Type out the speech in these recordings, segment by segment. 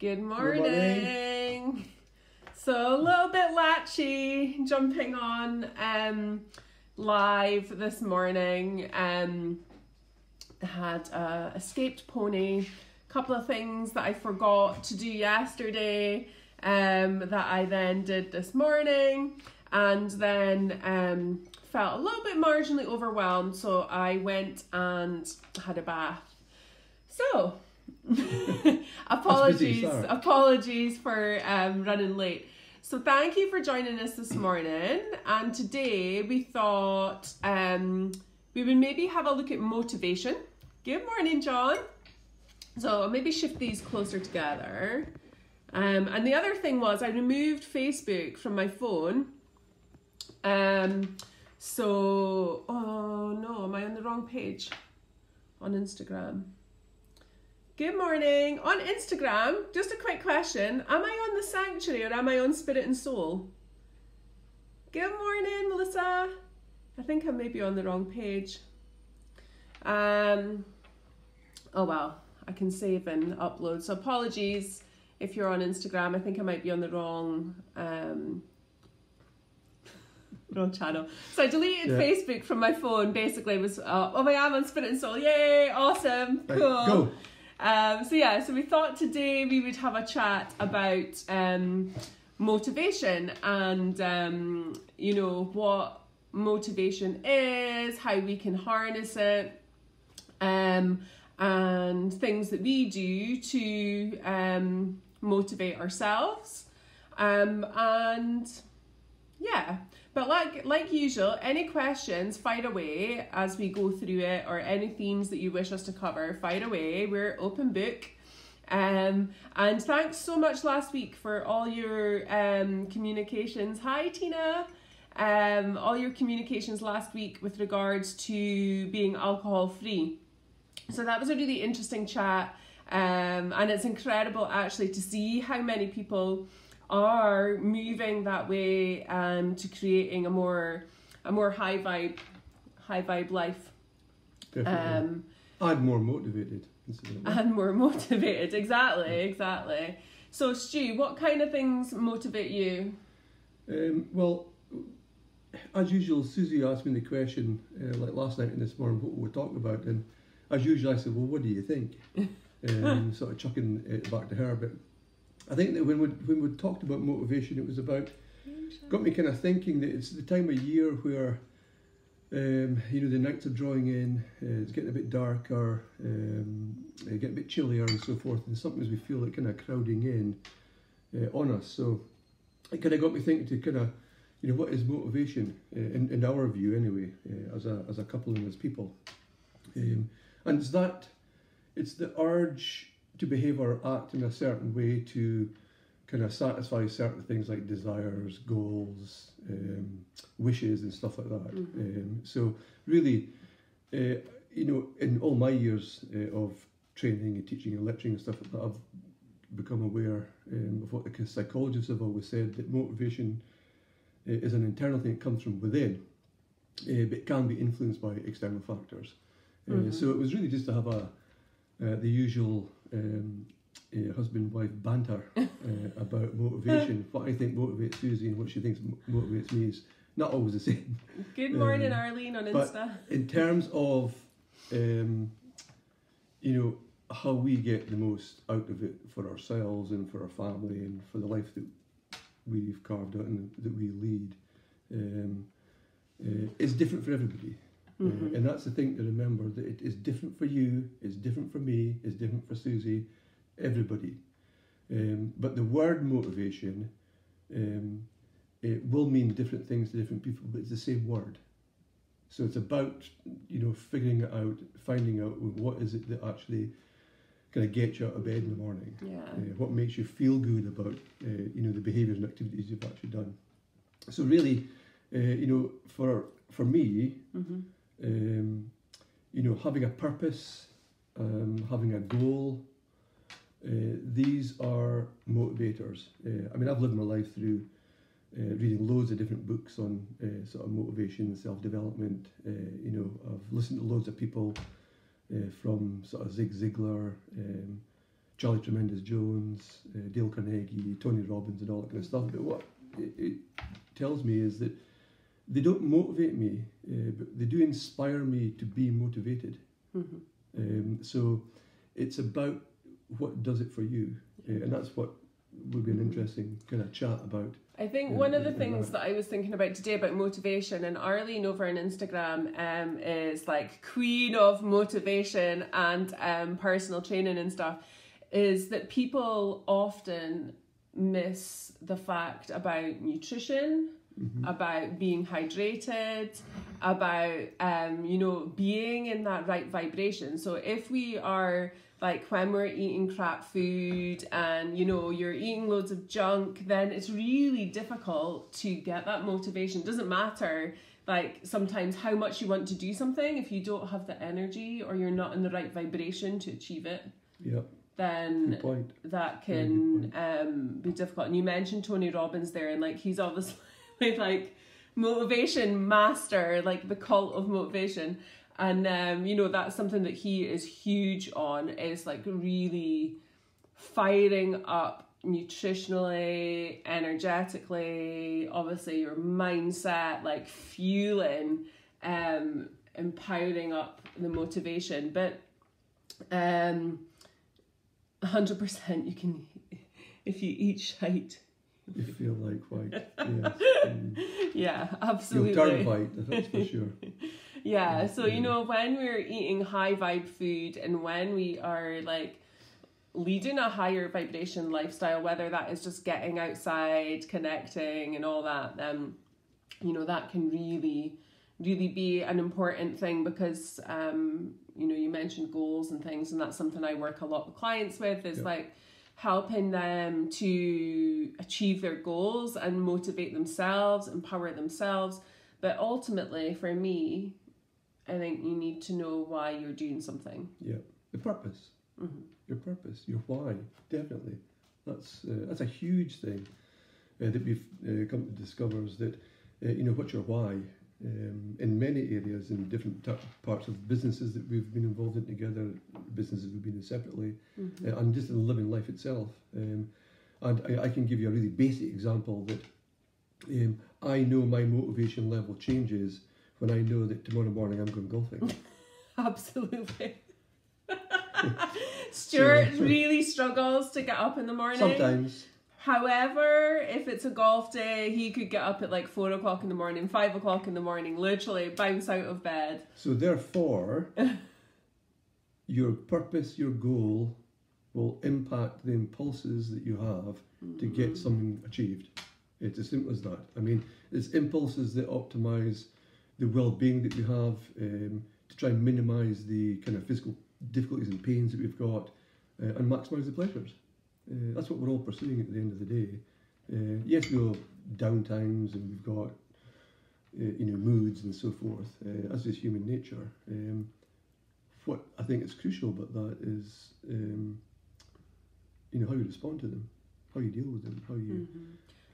Good morning. So a little bit latchy jumping on um live this morning. Um had a escaped pony, a couple of things that I forgot to do yesterday um that I then did this morning and then um felt a little bit marginally overwhelmed so I went and had a bath. So apologies. start. apologies for um, running late. So thank you for joining us this morning. And today we thought um, we would maybe have a look at motivation. Good morning john. So I'll maybe shift these closer together. Um, and the other thing was i removed facebook from my phone. Um, so oh no am i on the wrong page? On instagram Good morning. On Instagram, just a quick question. Am I on the sanctuary or am I on spirit and soul? Good morning, Melissa. I think I may be on the wrong page. Um oh well, I can save and upload. So apologies if you're on Instagram. I think I might be on the wrong um wrong channel. So I deleted Yeah. Facebook from my phone. Basically, was uh, oh my I'm on Spirit and Soul. Yay! Awesome, Right, cool. Go. Um, so yeah, so we thought today we would have a chat about um, motivation and um, you know what motivation is, how we can harness it, um, and things that we do to um, motivate ourselves, um, and yeah. But like like usual, any questions, fire away as we go through it, or any themes that you wish us to cover, fire away. We're open book. Um, and thanks so much last week for all your um, communications. Hi Tina. Um, all your communications last week with regards to being alcohol free. So that was a really interesting chat. Um, and it's incredible actually to see how many people are moving that way um, to creating a more a more high vibe high vibe life Definitely. um, I'm more motivated. and more motivated exactly exactly so Stu what kind of things motivate you Um, well, as usual, Susi asked me the question, uh, like last night and this morning, what we're talking about, and as usual, I said, "Well, what do you think?" um, sort of chucking it back to her. But I think that when we when we talked about motivation, it was about got me kind of thinking that it's the time of year where. Um, you know the nights are drawing in, uh, it's getting a bit darker, um, uh, getting a bit chillier and so forth, and sometimes we feel it kind of crowding in uh, on us. So it kind of got me thinking to kind of, you know, what is motivation uh, in, in our view anyway, uh, as a as a couple and as people, um, and it's that, it's the urge to behave or act in a certain way to kind of satisfy certain things like desires, goals, um, wishes, and stuff like that. Um, so really, uh, you know, in all my years uh, of training and teaching and lecturing and stuff like that, I've become aware um, of what the psychologists have always said that motivation uh, is an internal thing that comes from within, uh, but can be influenced by external factors. Uh, Mhm. So it was really just to have a uh, the usual um, uh, husband wife banter uh, about motivation. what I think motivates Susi and what she thinks motivates me is not always the same. good morning Um, Arlene on but- Insta In terms of, um, you know, how we get the most out of it for ourselves and for our family and for the life that we've carved out and that we lead, um, uh, is different for everybody. Mhm. and that's the thing to remember that it is different for you, it's different for me, it's different for Susi, everybody. Um, but the word motivation um, it will mean different things to different people, but it's the same word. So it's about you know figuring it out, finding out what is it that actually kind of gets you out of bed in the morning. yeah Uh, what makes you feel good about uh, you know the behaviours and activities you've actually done. So really, uh, you know, for for me, hmm um, you know, having a purpose, um, having a goal, uh, these are motivators. Uh, I mean, I've lived my life through uh, reading loads of different books on uh, sort of motivation, self development. Uh, you know, I've listened to loads of people uh, from sort of Zig Ziglar, um, Charlie Tremendous Jones, Dale Carnegie, Tony Robbins, and all that kind of stuff. But what it, it tells me is that they don't motivate me, uh, but they do inspire me to be motivated. Mhm. Um, so it's about what does it for you, uh, and that's what would be an interesting kind of chat about. I think Yeah, one of the things that I was thinking about today about motivation, and Arlene over on Instagram um, is like queen of motivation and um, personal training and stuff, is that people often miss the fact about nutrition, about being hydrated, about um, you know being in that right vibration. So if we are like when we're eating crap food and you know you're eating loads of junk, then it's really difficult to get that motivation. it doesn't matter like sometimes how much you want to do something if you don't have the energy or you're not in the right vibration to achieve it Yeah, then point. that can um, be difficult. And you mentioned Tony Robbins there, and like he's obviously like motivation master, like the cult of motivation. And um, you know that's something that he is huge on is like really firing up nutritionally, energetically, obviously your mindset, like fueling, um, empowering up the motivation. But um hundred percent you can if you eat shite. You feel like white. Yes. Mm. Yeah, You'll absolutely. turn white, that's for sure. Yeah, so you know when we're eating high vibe food and when we are like leading a higher vibration lifestyle, whether that is just getting outside, connecting and all that, um, you know, that can really, really be an important thing because um, you know, you mentioned goals and things and that's something I work a lot with clients with is Yeah. like helping them to achieve their goals and motivate themselves, empower themselves. But ultimately, for me, I think you need to know why you're doing something. Yeah, the purpose, Mhm. your purpose, your why, definitely. That's uh, that's a huge thing uh, that we've uh, come to discover is that uh, you know what's your why um, in many areas in different t- parts of businesses that we've been involved in together, businesses we've been in separately, uh, and just in living life itself. Um, and I, I can give you a really basic example that um, I know my motivation level changes when I know that tomorrow morning I'm going golfing. Absolutely. Stuart So- really struggles to get up in the morning. Sometimes. However, if it's a golf day, he could get up at like four o'clock in the morning, five o'clock in the morning, literally bounce out of bed. So therefore, your purpose, your goal, will impact the impulses that you have to get something achieved. It's as simple as that. I mean, it's impulses that optimize the well-being that we have um, to try and minimise the kind of physical difficulties and pains that we've got, uh, and maximise the pleasures. Uh, that's what we're all pursuing at the end of the day. Uh, yes, we have downtimes and we've got uh, you know moods and so forth, uh, as is human nature. Um, what I think is crucial about that is um, you know how you respond to them, how you deal with them, how you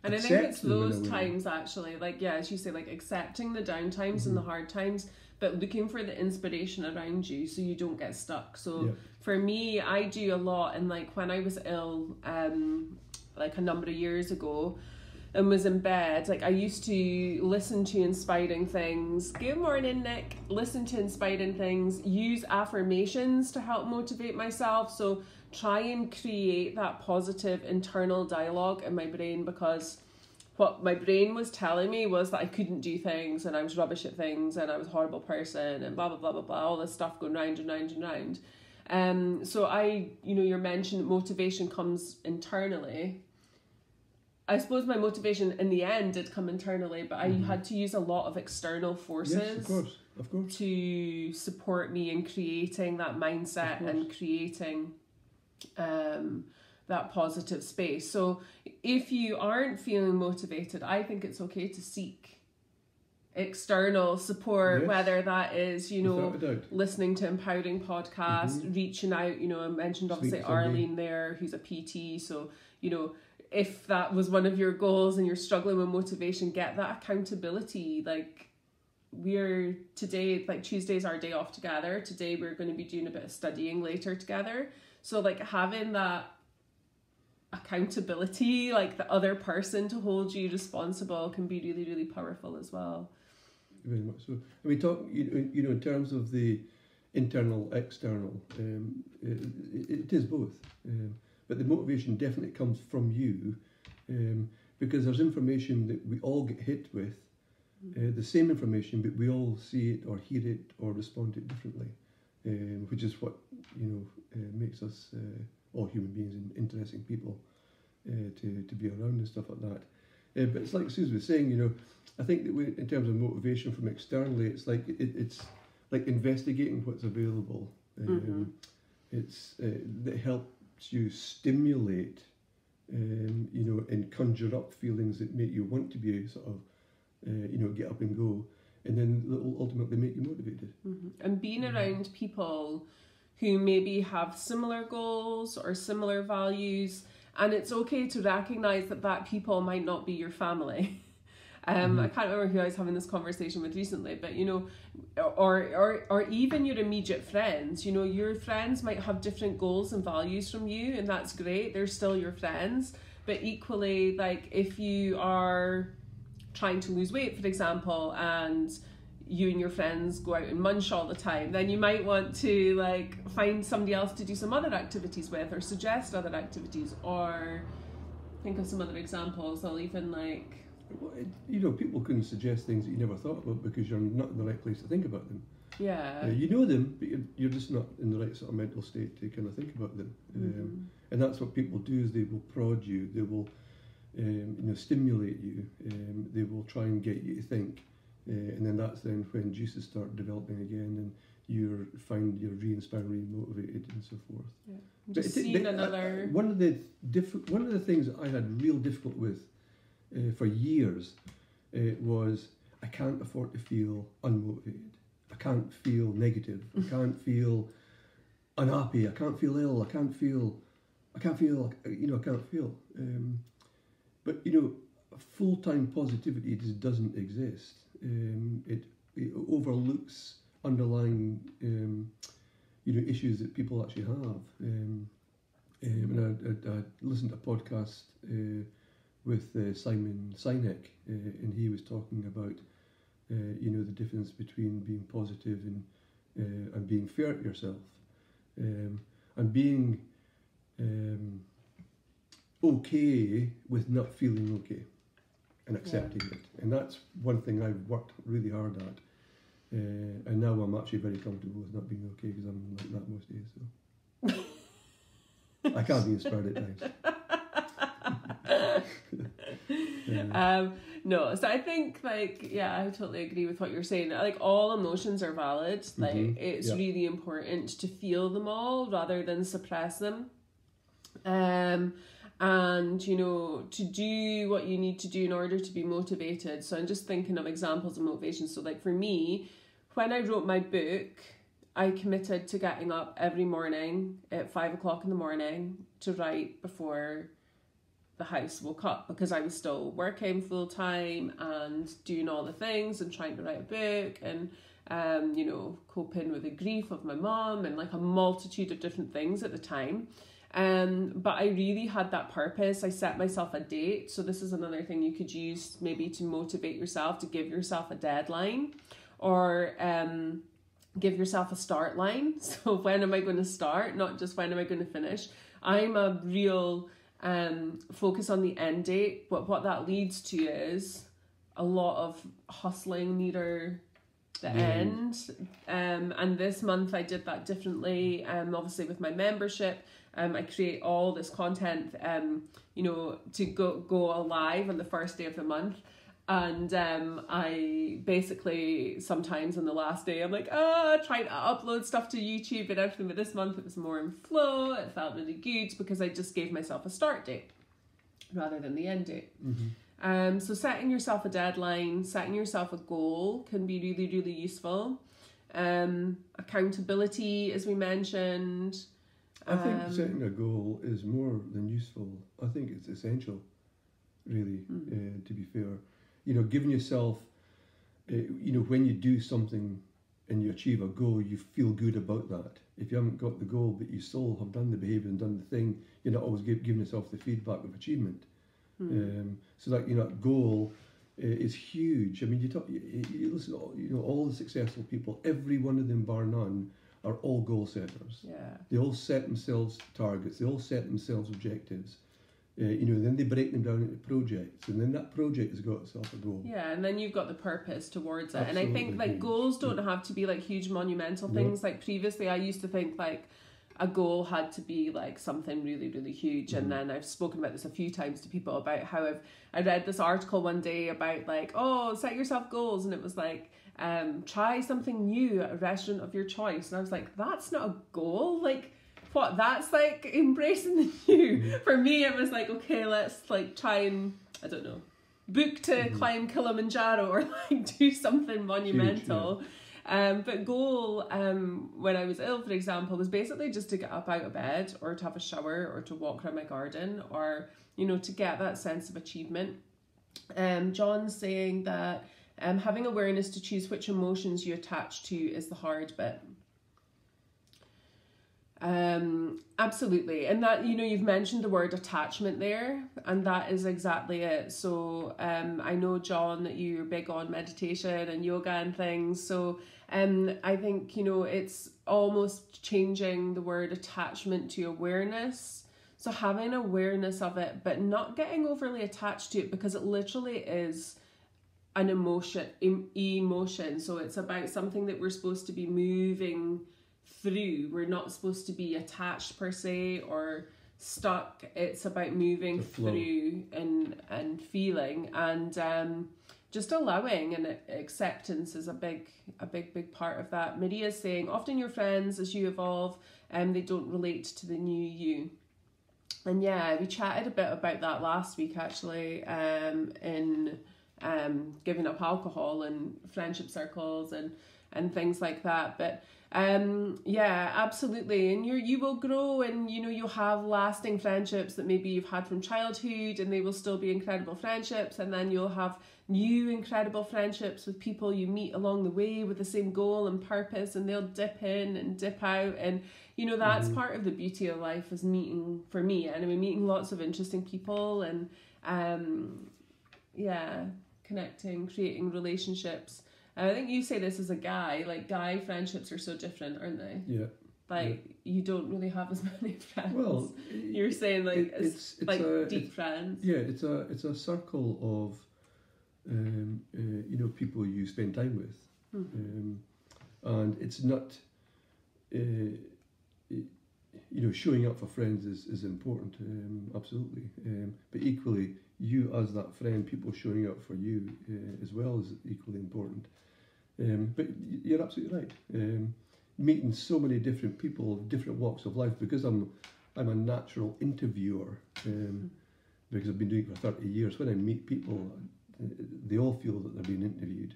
And I think it's them in a those times actually, like yeah, as you say, like accepting the downtimes and the Mm-hmm. hard times, but looking for the inspiration around you so you don't get stuck. So Yeah. for me, I do a lot, and like when I was ill, um, like a number of years ago, and was in bed, like I used to listen to inspiring things. Good morning, Nick. Listen to inspiring things. Use affirmations to help motivate myself. So try and create that positive internal dialogue in my brain because what my brain was telling me was that I couldn't do things and I was rubbish at things and I was a horrible person and blah blah blah blah blah all this stuff going round and round and round. Um so I you know you're mentioned motivation comes internally. I suppose my motivation in the end did come internally, but I had to use a lot of external forces yes, of course, of course. to support me in creating that mindset and creating um, that positive space. So if you aren't feeling motivated, I think it's okay to seek external support, Yes. whether that is, you know, Without a doubt. listening to empowering podcasts, mm-hmm. reaching out, you know, I mentioned obviously Speak. Arlene there, who's a PT. So, you know, if that was one of your goals and you're struggling with motivation, get that accountability. Like we're today, like Tuesday's our day off together. Today we're going to be doing a bit of studying later together. So like having that accountability, like the other person to hold you responsible, can be really really powerful as well. Very much so. And we talk, you know, you know, in terms of the internal, external. Um, it, it is both, um, but the motivation definitely comes from you, um, because there's information that we all get hit with, uh, the same information, but we all see it or hear it or respond to it differently, um, which is what you know uh, makes us uh, all human beings and interesting people uh, to to be around and stuff like that. Uh, but it's like Susan was saying, you know, I think that we, in terms of motivation from externally, it's like it, it's like investigating what's available. Um, It's uh, that helps you stimulate, um, you know, and conjure up feelings that make you want to be sort of, uh, you know, get up and go, and then will ultimately make you motivated. hmm And being around people who maybe have similar goals or similar values, and it's okay to recognize that that people might not be your family. Um, I can't remember who I was having this conversation with recently, but you know, or or or even your immediate friends. You know, your friends might have different goals and values from you, and that's great. They're still your friends, but equally, like if you are trying to lose weight, for example, and you and your friends go out and munch all the time, then you might want to like find somebody else to do some other activities with, or suggest other activities, or think of some other examples. I'll even like Well, it, you know, people can suggest things that you never thought about because you're not in the right place to think about them. yeah. Uh, you know them, but you're, you're just not in the right sort of mental state to kind of think about them. Um, and that's what people do is they will prod you, they will, um, you know, stimulate you, um, they will try and get you to think, uh, and then that's then when juices start developing again, and you find you're re-inspired, re-motivated, and so forth. I'm just it- seeing another. I- one of the diff- one of the things I had real difficult with uh, for years uh, was I can't afford to feel unmotivated. I can't feel negative. I can't feel unhappy. I can't feel ill. I can't feel. I can't feel. You know. I can't feel. Um, but you know, full time positivity just doesn't exist. Um, it, it overlooks underlying um, you know issues that people actually have. Um, um, and I, I, I listened to a podcast uh, with uh, Simon Sinek, uh, and he was talking about uh, you know the difference between being positive and uh, and being fair to yourself, um, and being um, okay with not feeling okay, and accepting it. And that's one thing I've worked really hard at. Uh, and now I'm actually very comfortable with not being okay because I'm like that most days. So I can't be inspired at times. Yeah. Um, no, so I think like yeah, I totally agree with what you're saying. Like all emotions are valid. Like Mhm, it's yeah. really important to feel them all rather than suppress them. Um, and you know to do what you need to do in order to be motivated. So I'm just thinking of examples of motivation. So like for me, when I wrote my book, I committed to getting up every morning at five o'clock in the morning to write before the house woke up because I was still working full time and doing all the things and trying to write a book and um, you know, coping with the grief of my mom and like a multitude of different things at the time. Um, but I really had that purpose. I set myself a date. So this is another thing you could use maybe to motivate yourself to give yourself a deadline or um give yourself a start line. So when am I going to start? Not just when am I going to finish. I'm a real um focus on the end date. But what that leads to is a lot of hustling near the Yeah. end. Um and this month I did that differently. Um obviously with my membership. Um I create all this content um, you know, to go go live on the first day of the month and um, I basically sometimes on the last day I'm like ah trying to upload stuff to YouTube and everything but this month it was more in flow it felt really good because I just gave myself a start date rather than the end date um, so setting yourself a deadline setting yourself a goal can be really really useful um, accountability as we mentioned I think Um, setting a goal is more than useful. I think it's essential, really, Hmm. uh, to be fair. You know, giving yourself, uh, you know, when you do something and you achieve a goal, you feel good about that. If you haven't got the goal, but you still have done the behaviour and done the thing, you're not always give, giving yourself the feedback of achievement. Hmm. Um, so that you know, that goal uh, is huge. I mean, you talk, you, you listen, all, you know, all the successful people, every one of them, bar none, are all goal setters. Yeah. They all set themselves targets. They all set themselves objectives. Uh, you know, then they break them down into projects, and then that project has got itself a goal. Yeah, and then you've got the purpose towards it. and I think Absolutely like goals don't have to be like huge monumental No. things. Like previously I used to think like a goal had to be like something really, really huge. Mm-hmm. And then I've spoken about this a few times to people about how I've I read this article one day about like, oh, set yourself goals and it was like um try something new at a restaurant of your choice. And I was like, that's not a goal. Like what that's like embracing the new. Mm-hmm. For me it was like, okay, let's like try and I don't know book to Mm-hmm. climb Kilimanjaro or like do something monumental. Um, but goal um, when I was ill, for example, was basically just to get up out of bed or to have a shower or to walk around my garden or you know to get that sense of achievement. Um, John's saying that um, having awareness to choose which emotions you attach to is the hard bit. Um, absolutely. And that, you know, you've mentioned the word attachment there, and that is exactly it. So, um, I know, John, that you're big on meditation and yoga and things. So, um, I think, you know, it's almost changing the word attachment to awareness. So, having awareness of it, but not getting overly attached to it because it literally is an emotion em- emotion so it's about something that we're supposed to be moving through. We're not supposed to be attached per se or stuck. It's about moving through and and feeling and um just allowing and acceptance is a big a big big part of that. Maria is saying often your friends as you evolve and they don't relate to the new you. And yeah we chatted a bit about that last week actually um in um, giving up alcohol and friendship circles and and things like that. But um, yeah, absolutely. And you you will grow, and you know you'll have lasting friendships that maybe you've had from childhood, and they will still be incredible friendships. And then you'll have new incredible friendships with people you meet along the way with the same goal and purpose, and they'll dip in and dip out. And you know that's part of the beauty of life is meeting for me. Anyway, meeting lots of interesting people and um, yeah, connecting, creating relationships. And I think you say this as a guy, like guy friendships are so different, aren't they? Yeah. Like you don't really have as many friends. Well, you're saying like it- it's- it's like a- deep friends. Yeah, it's a it's a circle of um, uh, you know people you spend time with, um, and it's not uh, you know showing up for friends is is important, um, absolutely, um, but equally you as that friend, people showing up for you uh, as well is equally important. Um, but you're absolutely right. Um, meeting so many different people of different walks of life because I'm I'm a natural interviewer. Um, because I've been doing it for 30 years, when I meet people, uh, they all feel that they're being interviewed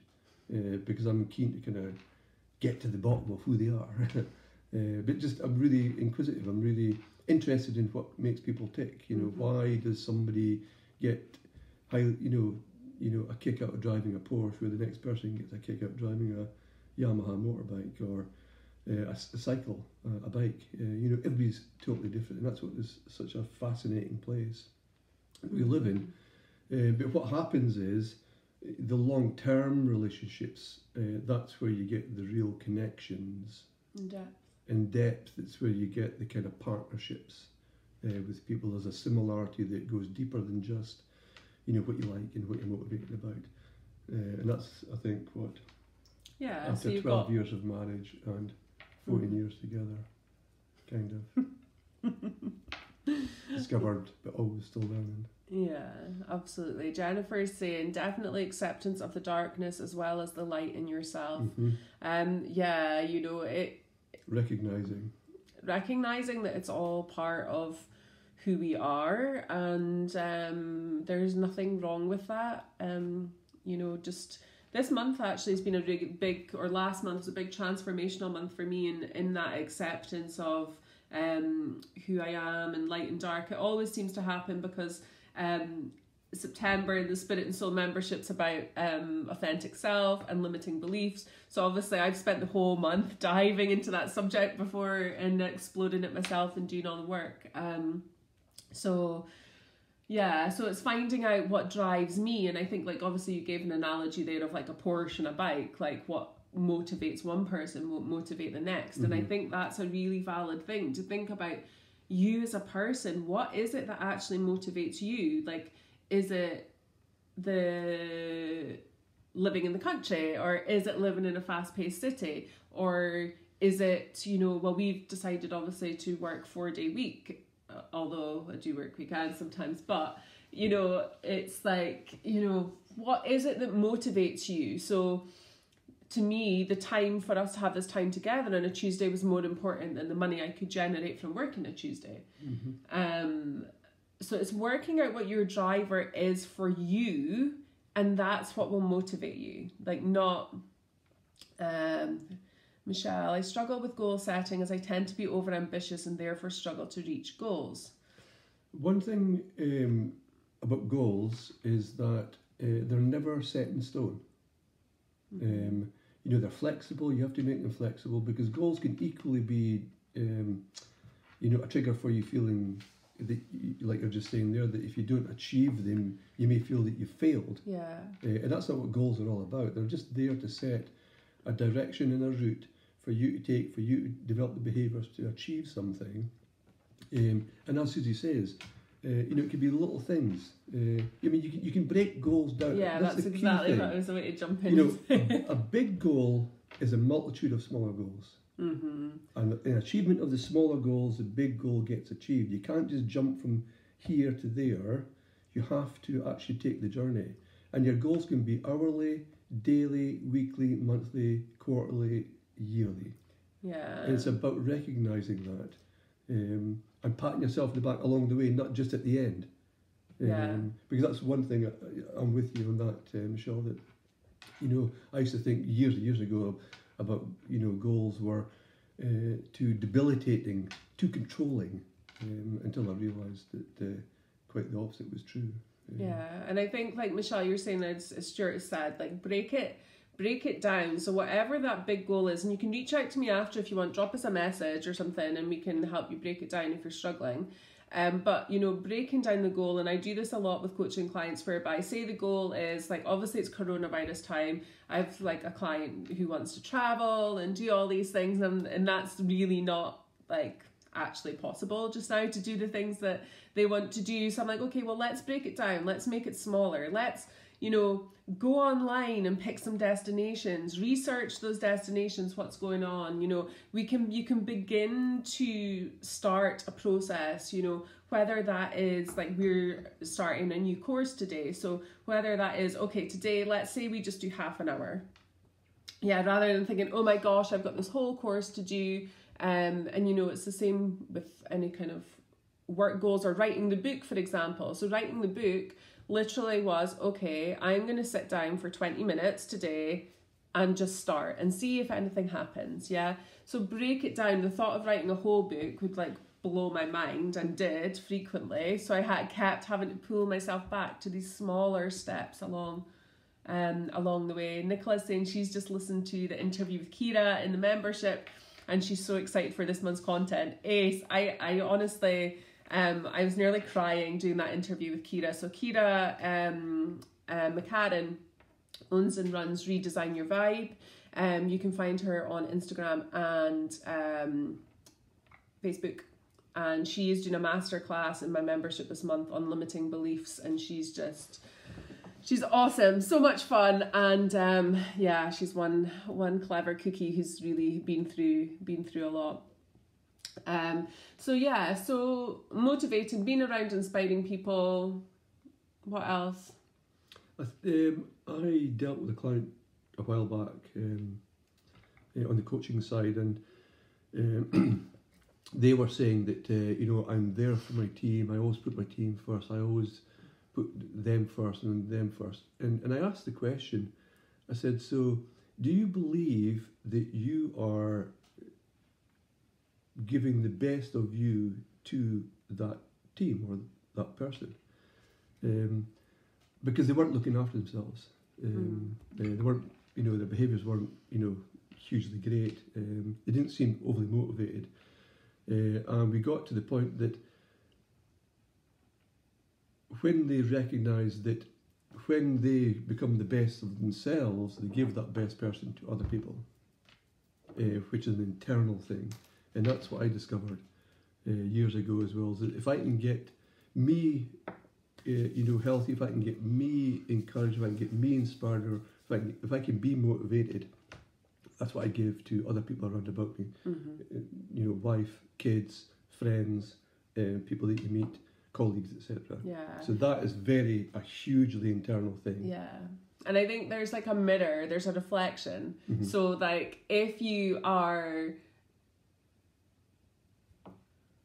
uh, because I'm keen to kind of get to the bottom of who they are. uh, but just, I'm really inquisitive, I'm really interested in what makes people tick. You know, Mhm. why does somebody get, high, you know, you know, a kick out of driving a Porsche where the next person gets a kick out of driving a Yamaha motorbike or uh, a, a cycle, uh, a bike. Uh, you know, everybody's totally different, and that's what is such a fascinating place that we live in. Uh, but what happens is the long term relationships, uh, that's where you get the real connections In depth. and depth. It's where you get the kind of partnerships uh, with people. There's a similarity that goes deeper than just, you know, what you like and what you're motivated about. Uh, and that's, I think, what Yeah. so after you've 12 got years of marriage and 14 Mhm. years together, kind of discovered, but always still learning. Yeah, absolutely. Jennifer's saying definitely acceptance of the darkness as well as the light in yourself. hmm Um yeah, you know, it Recognizing. recognizing that it's all part of who we are and um there's nothing wrong with that. Um, you know, just this month actually has been a big big or last month was a big transformational month for me in in that acceptance of um who I am and light and dark. It always seems to happen because um September, the Spirit and Soul membership's about um, authentic self and limiting beliefs. So obviously, I've spent the whole month diving into that subject before and exploding it myself and doing all the work. Um, so yeah, so it's finding out what drives me, and I think like obviously you gave an analogy there of like a Porsche and a bike, like what motivates one person won't motivate the next, mm-hmm. and I mm-hmm. think that's a really valid thing to think about you as a person. What is it that actually motivates you? Like, is it the living in the country, or is it living in a fast-paced city, or is it you know well we've decided obviously to work four day week although I do work weekends sometimes, but you know, it's like, you know, what is it that motivates you? So to me, the time for us to have this time together on a Tuesday was more important than the money I could generate from working a Tuesday. Mm-hmm. Um, so it's working out what your driver is for you, and that's what will motivate you. Like not um Michelle, I struggle with goal setting as I tend to be over ambitious and therefore struggle to reach goals. One thing um, about goals is that uh, they're never set in stone. Mm-hmm. Um, you know, they're flexible, you have to make them flexible because goals can equally be, um, you know, a trigger for you feeling that, like you're just saying there, that if you don't achieve them, you may feel that you failed. Yeah. Uh, and that's not what goals are all about. They're just there to set a direction and a route for you to take, for you to develop the behaviours to achieve something. Um, and as Susi says, uh, you know, it could be little things. Uh, I mean, you can, you can break goals down. Yeah, that's, that's exactly what I was going to jump in. You know, a, a, big goal is a multitude of smaller goals. Mm-hmm. And in achievement of the smaller goals, the big goal gets achieved. You can't just jump from here to there. You have to actually take the journey. And your goals can be hourly, daily, weekly, monthly, quarterly, yearly. Yeah. It's about recognizing that um, and patting yourself in the back along the way, not just at the end. Um, yeah. Because that's one thing I, am with you on that, uh, Michelle. That you know, I used to think years and years ago about you know goals were uh, too debilitating, too controlling, um, until I realised that uh, quite the opposite was true. yeah, and I think like Michelle, you're saying as Stuart said, like break it break it down. So whatever that big goal is, and you can reach out to me after if you want, drop us a message or something, and we can help you break it down if you're struggling. Um, but you know, breaking down the goal, and I do this a lot with coaching clients whereby I say the goal is like obviously it's coronavirus time. I've like a client who wants to travel and do all these things, and, and that's really not like actually possible just now to do the things that they want to do. So I'm like, okay, well, let's break it down. Let's make it smaller. Let's you know, go online and pick some destinations, research those destinations, what's going on. You know, we can you can begin to start a process, you know, whether that is like we're starting a new course today. So whether that is okay, today let's say we just do half an hour. Yeah, rather than thinking, oh my gosh, I've got this whole course to do. Um, and you know, it's the same with any kind of work goals or writing the book, for example. So writing the book, literally was okay, I'm going to sit down for 20 minutes today and just start and see if anything happens. Yeah. So break it down. The thought of writing a whole book would like blow my mind and did frequently. So I had kept having to pull myself back to these smaller steps along um along the way. Nicola's saying she's just listened to the interview with Kira in the membership and she's so excited for this month's content. Ace, I I honestly um, I was nearly crying doing that interview with Kira. So Kira um, uh, owns and runs Redesign Your Vibe. Um, you can find her on Instagram and um, Facebook. And she is doing a masterclass in my membership this month on limiting beliefs. And she's just, she's awesome, so much fun. And um, yeah, she's one one clever cookie who's really been through been through a lot. Um, so yeah, so motivating, being around inspiring people. What else? Um, I dealt with a client a while back um, uh, on the coaching side, and um, they were saying that uh, you know I'm there for my team. I always put my team first. I always put them first and them first. And and I asked the question. I said, so do you believe that you are giving the best of you to that team or that person. Um, because they weren't looking after themselves. Um, they, they weren't, you know, their behaviours weren't, you know, hugely great. Um, they didn't seem overly motivated, uh, and we got to the point that when they recognise that when they become the best of themselves, they give that best person to other people, uh, which is an internal thing, and that's what I discovered uh, years ago as well. Is that if I can get me, uh, you know, healthy, if I can get me encouraged, if I can get me inspired, or if I can, if I can be motivated, that's what I give to other people around about me. hmm Uh, You know, wife, kids, friends, uh, people that you meet, colleagues, etc. Yeah. So that is very a hugely internal thing. Yeah. And I think there's like a mirror, there's a reflection. Mhm. So, like, if you are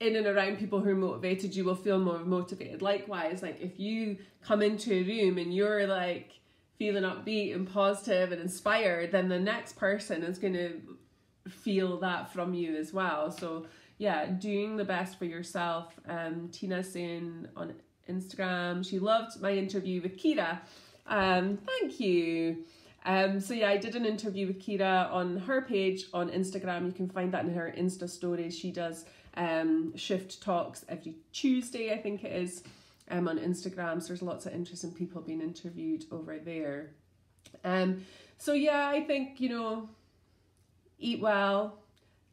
in and around people who are motivated, you will feel more motivated. Likewise, like, if you come into a room and you're like feeling upbeat and positive and inspired, then the next person is going to feel that from you as well. So, yeah, doing the best for yourself. Um, Tina's saying on Instagram, she loved my interview with Kira. Um, thank you. Um, so yeah, I did an interview with Kira on her page on Instagram. You can find that in her Insta stories. She does um, shift talks every Tuesday, I think it is, um, on Instagram. So there's lots of interesting people being interviewed over there. Um, so yeah, I think you know, eat well,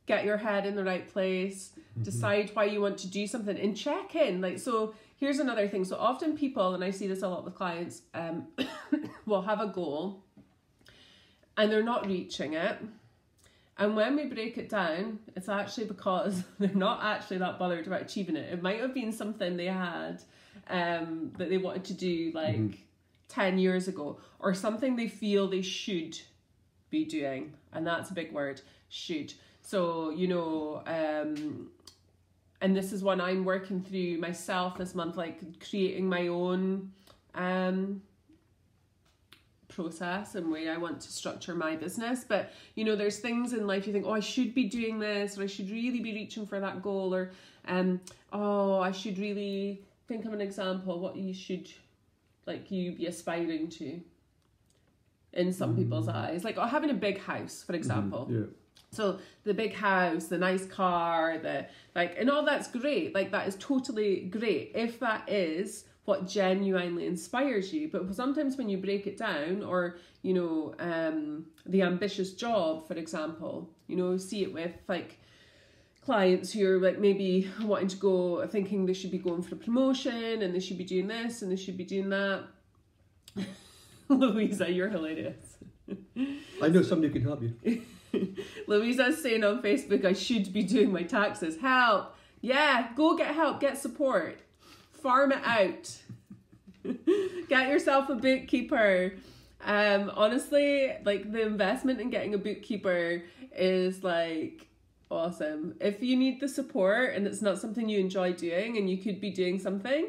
get your head in the right place, decide why you want to do something, and check in. Like so, here's another thing. So often people, and I see this a lot with clients, um, will have a goal, and they're not reaching it. And when we break it down, it's actually because they're not actually that bothered about achieving it. It might have been something they had um, that they wanted to do like Mhm. 10 years ago, or something they feel they should be doing. And that's a big word should. So, you know, um, and this is one I'm working through myself this month, like creating my own um, process and way I want to structure my business. But you know, there's things in life you think, oh, I should be doing this, or I should really be reaching for that goal, or um, oh, I should really think of an example what you should like you be aspiring to in some people's eyes. Like oh, having a big house, for example. Mhm, Yeah. So the big house, the nice car, the like, and all that's great. Like that is totally great if that is what genuinely inspires you. But sometimes when you break it down, or you know, um, the ambitious job, for example, you know, see it with like clients who are like maybe wanting to go, thinking they should be going for a promotion and they should be doing this and they should be doing that. Louisa, you're hilarious. I know somebody who can help you. Louisa's saying on Facebook, I should be doing my taxes. Help! Yeah, go get help, get support. Farm it out. get yourself a bookkeeper. Um, honestly, like the investment in getting a bookkeeper is like awesome. If you need the support and it's not something you enjoy doing and you could be doing something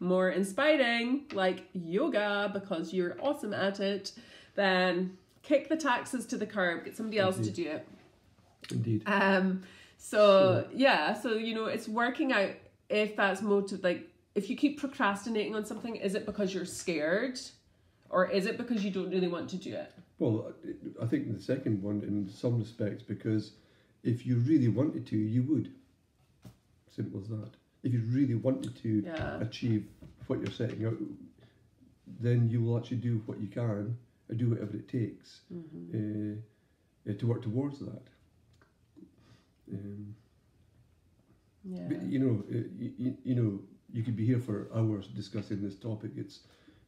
more inspiring, like yoga, because you're awesome at it, then kick the taxes to the curb, get somebody else to do it. Indeed. Um, so yeah, so you know, it's working out if that's motive. Like, if you keep procrastinating on something, is it because you're scared, or is it because you don't really want to do it? Well, I think the second one, in some respects, because if you really wanted to, you would. Simple as that. If you really wanted to Yeah. achieve what you're setting out, then you will actually do what you can and do whatever it takes Mm-hmm. uh, uh, to work towards that. Um, Yeah. but, you know, uh, you, you, you know, you could be here for hours discussing this topic. It's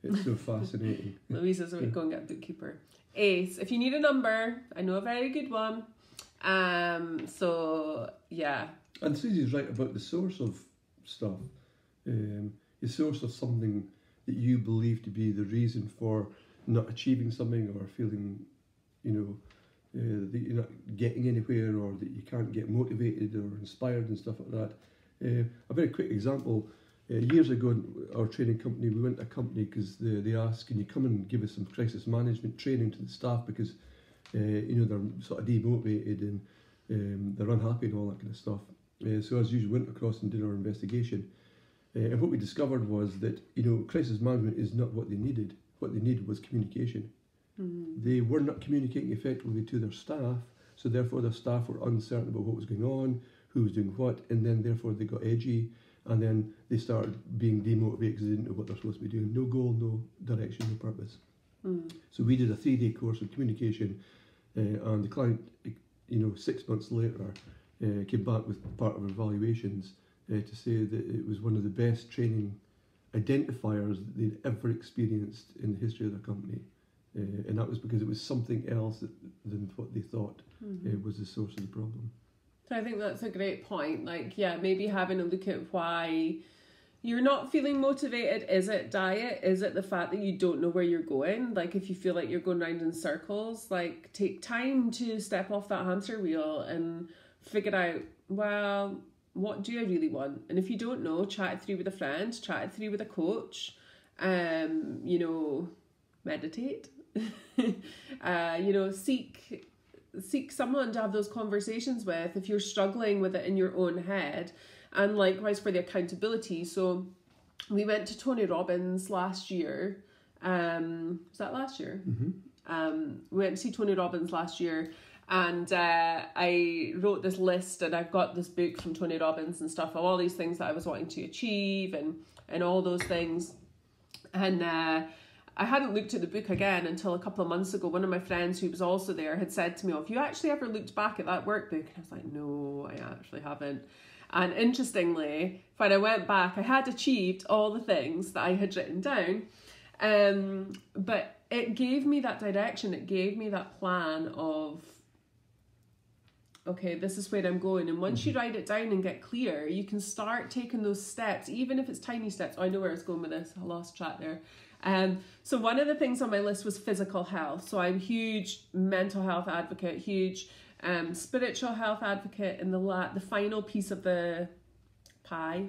it's so fascinating. Louisa's going to go and get a bookkeeper. Ace, if you need a number, I know a very good one. Um. So yeah. And Susi's right about the source of stuff. Um, the source of something that you believe to be the reason for not achieving something or feeling, you know, uh, that you're not getting anywhere or that you can't get motivated or inspired and stuff like that. Uh, a very quick example. Uh, years ago, in our training company, we went to a company because they, they asked, "Can you come and give us some crisis management training to the staff because, uh, you know, they're sort of demotivated and um, they're unhappy and all that kind of stuff." Uh, so as usual, went across and did our investigation, Uh, and what we discovered was that you know crisis management is not what they needed. What they needed was communication. Mm. They were not communicating effectively to their staff, so therefore their staff were uncertain about what was going on, who was doing what, and then therefore they got edgy, and then they started being demotivated because they didn't know what they're supposed to be doing. No goal, no direction, no purpose. Mm. So we did a three-day course of communication, uh, and the client, you know, six months later, uh, came back with part of our evaluations uh, to say that it was one of the best training identifiers that they'd ever experienced in the history of their company. Uh, and that was because it was something else that, than what they thought Mhm. uh, was the source of the problem. So I think that's a great point. Like, yeah, maybe having a look at why you're not feeling motivated. Is it diet? Is it the fact that you don't know where you're going? Like, if you feel like you're going round in circles, like, take time to step off that hamster wheel and figure out, well, what do I really want? And if you don't know, chat it through with a friend, chat it through with a coach, um, you know, meditate, uh, you know, seek seek someone to have those conversations with if you're struggling with it in your own head. And likewise for the accountability. So we went to tony robbins last year. Um was that last year? Mm-hmm. um we went to see tony robbins last year. And uh, i wrote this list and i've got this book from tony robbins and stuff of all these things that i was wanting to achieve and and all those things. And uh I hadn't looked at the book again until a couple of months ago. One of my friends who was also there had said to me, Oh, have you actually ever looked back at that workbook? And I was like, No, I actually haven't. And interestingly, when I went back, I had achieved all the things that I had written down. Um, but it gave me that direction, it gave me that plan of okay, this is where I'm going. And once you write it down and get clear, you can start taking those steps, even if it's tiny steps. Oh, I know where I was going with this. I lost track there. Um, so one of the things on my list was physical health. So I'm huge mental health advocate, huge um, spiritual health advocate, and the la- the final piece of the pie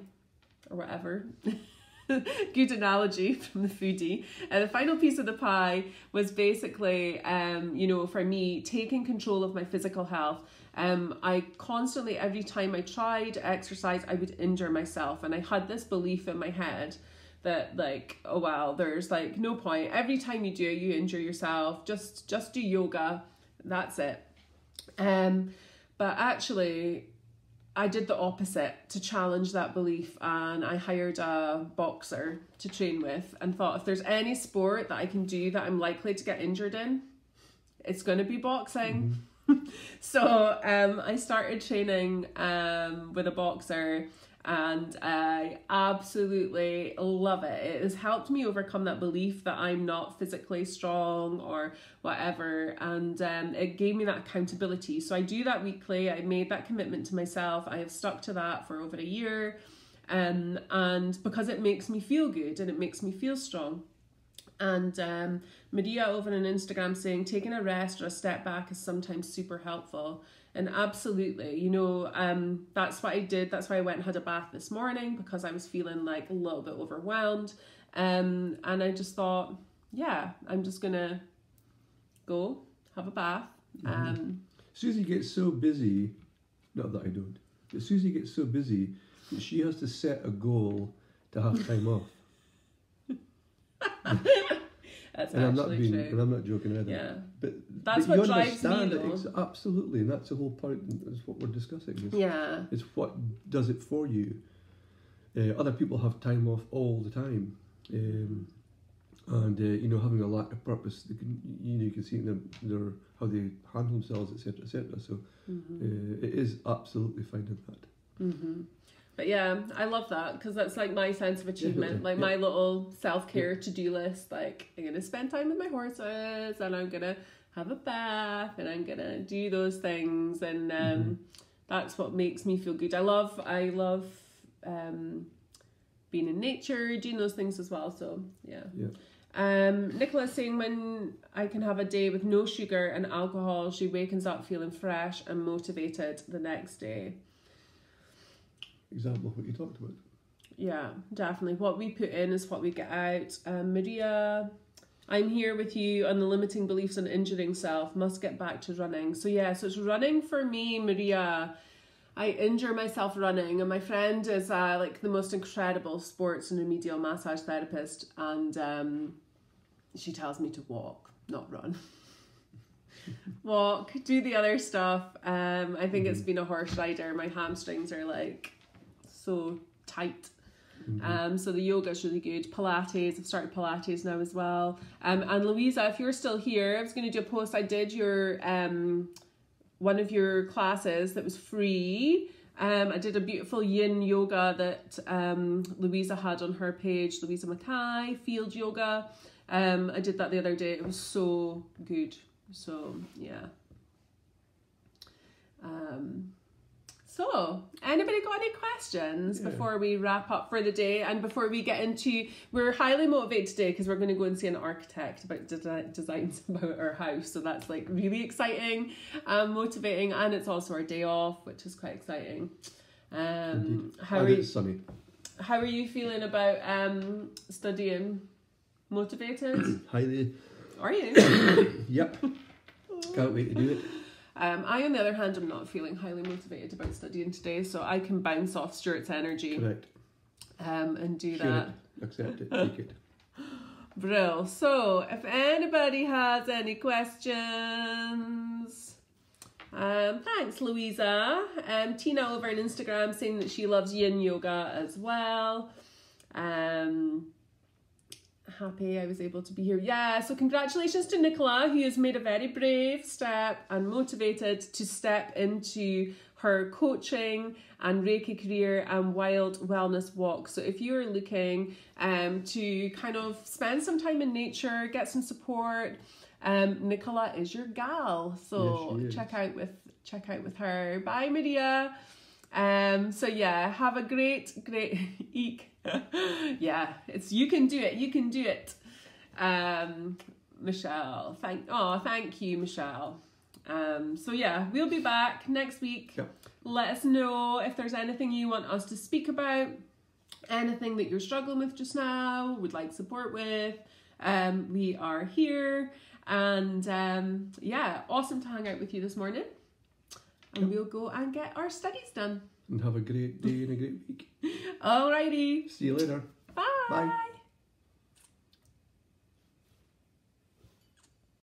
or whatever. Good analogy from the foodie. And the final piece of the pie was basically, um, you know, for me, taking control of my physical health. Um, I constantly, every time I tried exercise, I would injure myself, and I had this belief in my head that like oh well there's like no point. Every time you do you injure yourself. Just just do yoga. That's it. Um but actually i did the opposite to challenge that belief and i hired a boxer to train with and thought if there's any sport that i can do that i'm likely to get injured in it's going to be boxing. So um i started training um with a boxer and I absolutely love it. It has helped me overcome that belief that I'm not physically strong or whatever, and um, it gave me that accountability. So I do that weekly. I made that commitment to myself. I have stuck to that for over a year, um, and because it makes me feel good and it makes me feel strong. And um, Maria over on Instagram saying taking a rest or a step back is sometimes super helpful. And absolutely, you know, um, that's what I did. That's why I went and had a bath this morning because I was feeling like a little bit overwhelmed. Um, and I just thought, yeah, I'm just gonna go have a bath. Um, Susi gets so busy, not that I don't, but Susi gets so busy that she has to set a goal to have time off. that's And I'm not being, true. and I'm not joking either. Yeah. But That's but what you drives me, understand it, ex- absolutely, and that's the whole point. Is what we're discussing. Is, Yeah. is what does it for you. Uh, other people have time off all the time, um, and uh, you know having a lack of purpose. They can, you know, you can see in them, their how they handle themselves, etc., etc. So uh, it is absolutely finding that. Mm-hmm. But yeah, I love that because that's like my sense of achievement, like yeah. my little self care to do list. Like I'm gonna spend time with my horses, and I'm gonna have a bath, and I'm gonna do those things, and um, Mm-hmm. that's what makes me feel good. I love, I love um, being in nature, doing those things as well. So yeah. Yeah. Um, Nicola's saying when I can have a day with no sugar and alcohol, she wakens up feeling fresh and motivated the next day. Example of what you talked about. Yeah, definitely. What we put in is what we get out. Um, Maria, I'm here with you on the limiting beliefs and injuring self. Must get back to running. So yeah, so it's running for me, Maria. I injure myself running, and my friend is uh, like the most incredible sports and remedial massage therapist, and um, she tells me to walk, not run. walk, do the other stuff. Um, I think it's been a horse rider. My hamstrings are like so tight. Um, so the yoga is really good. Pilates, I've started Pilates now as well. Um, and Louisa, if you're still here, I was going to do a post. I did your um, one of your classes that was free. Um, I did a beautiful yin yoga that um, Louisa had on her page, Louisa Mackay, field yoga. Um, I did that the other day. It was so good. So, yeah. Um, so, anybody got any questions Yeah. before we wrap up for the day and before we get into? We're highly motivated today because we're going to go and see an architect about desi- designs about our house. So that's like really exciting, and motivating, and it's also our day off, which is quite exciting. Um, Indeed. how and are you, sunny. how are you feeling about um studying? Motivated? Highly. Are you? Yep. Can't wait to do it. Um, I, on the other hand, am not feeling highly motivated about studying today, so I can bounce off Stuart's energy Correct. um, and do Share that. it. Accept it. Take it. Brill. So, if anybody has any questions, um, thanks, Louisa. Um, Tina over on Instagram saying that she loves Yin yoga as well. Um, happy I was able to be here. Yeah, so congratulations to Nicola, who has made a very brave step and motivated to step into her coaching and Reiki career and wild wellness walk. So if you're looking um, to kind of spend some time in nature, get some support, um, Nicola is your gal. So Yes, check out with check out with her. Bye, Maria. Um, so yeah, have a great, great eek. yeah, it's you can do it. You can do it. Um, Michelle, thank oh, thank you, Michelle. Um, so yeah, we'll be back next week. Yep. Let us know if there's anything you want us to speak about, anything that you're struggling with just now, would like support with. Um, we are here, and um, yeah, awesome to hang out with you this morning. And we'll go and get our studies done. And have a great day and a great week. Alrighty, See you later. bye. Bye.